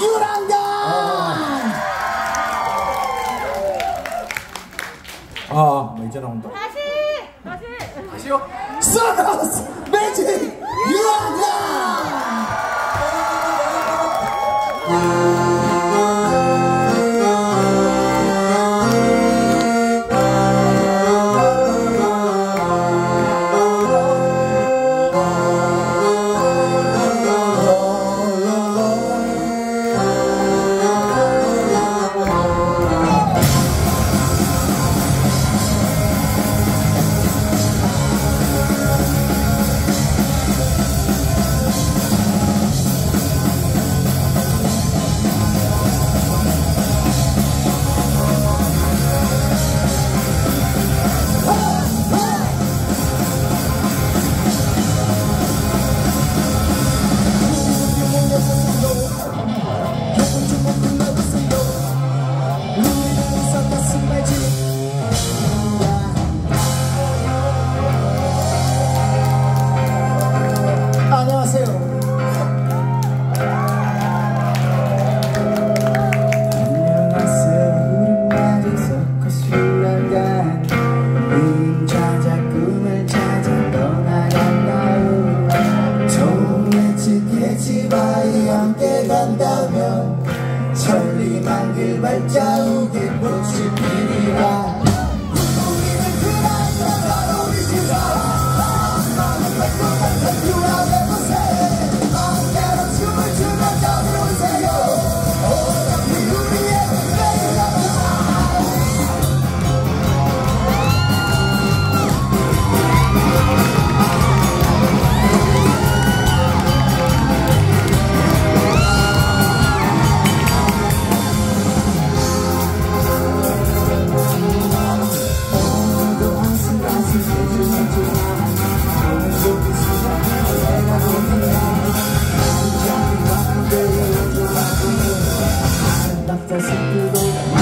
유랑강! 어. 아, 아 뭐 이제 나온다. 다시! 다시! 다시요? 선하우스 매직 유랑강! my job. Barcelona.